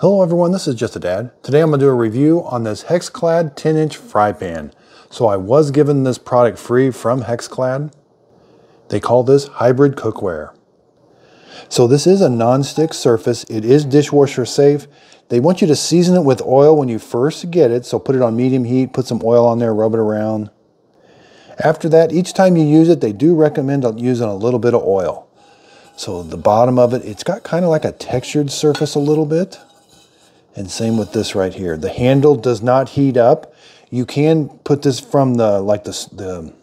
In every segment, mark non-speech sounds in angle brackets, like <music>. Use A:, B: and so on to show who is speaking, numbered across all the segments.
A: Hello everyone, this is Just a Dad. Today I'm going to do a review on this Hexclad 10 inch fry pan. So I was given this product free from Hexclad. They call this hybrid cookware. So this is a non-stick surface. It is dishwasher safe. They want you to season it with oil when you first get it. So put it on medium heat, put some oil on there, rub it around. After that, each time you use it, they do recommend using a little bit of oil. So the bottom of it, it's got kind of like a textured surface a little bit. And same with this right here. The handle does not heat up. You can put this from the, like the, the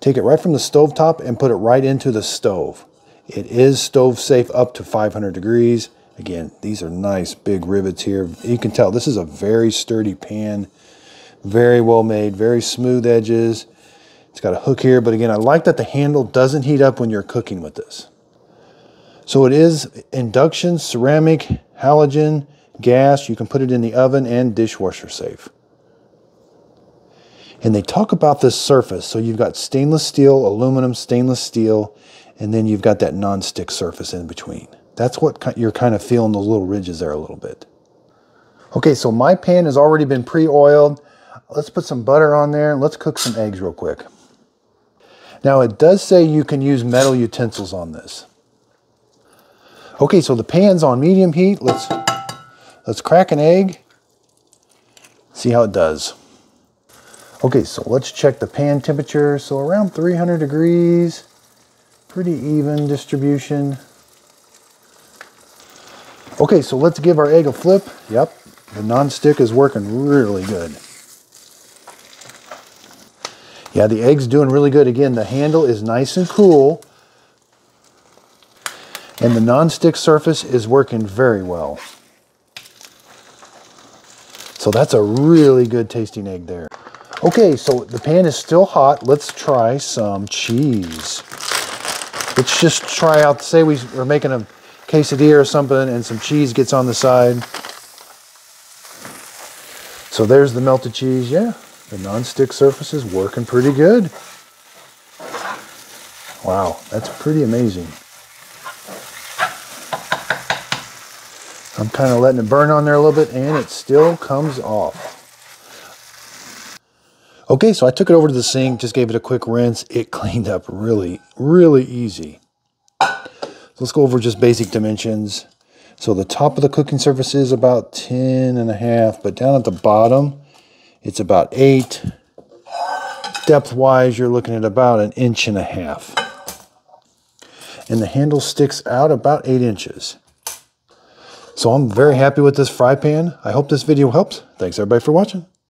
A: take it right from the stove top and put it right into the stove. It is stove safe up to 500 degrees. Again, these are nice big rivets here. You can tell this is a very sturdy pan. Very well made, very smooth edges. It's got a hook here, but again, I like that the handle doesn't heat up when you're cooking with this. So it is induction, ceramic, halogen, gas. You can put it in the oven and dishwasher safe. And they talk about this surface. So you've got stainless steel, aluminum, stainless steel, and then you've got that non-stick surface in between. That's what you're kind of feeling those little ridges there a little bit. Okay, so my pan has already been pre-oiled. Let's put some butter on there and let's cook some eggs real quick. Now it does say you can use metal utensils on this. Okay, so the pan's on medium heat. Let's Let's crack an egg, see how it does. Okay, so let's check the pan temperature. So around 300 degrees, pretty even distribution. Okay, so let's give our egg a flip. Yep, the non-stick is working really good. Yeah, the egg's doing really good. Again, the handle is nice and cool. And the non-stick surface is working very well. So that's a really good tasting egg there. Okay, so the pan is still hot. Let's try some cheese. Let's just try out, say we are making a quesadilla or something and some cheese gets on the side. So there's the melted cheese. Yeah, the non-stick surface is working pretty good. Wow, that's pretty amazing. I'm kind of letting it burn on there a little bit and it still comes off. Okay, so I took it over to the sink, just gave it a quick rinse. It <laughs> cleaned up really, really easy. So let's go over just basic dimensions. So the top of the cooking surface is about 10 and a half, but down at the bottom, it's about eight. Depth-wise, you're looking at about an inch and a half. And the handle sticks out about eight inches. So I'm very happy with this fry pan. I hope this video helps. Thanks everybody for watching.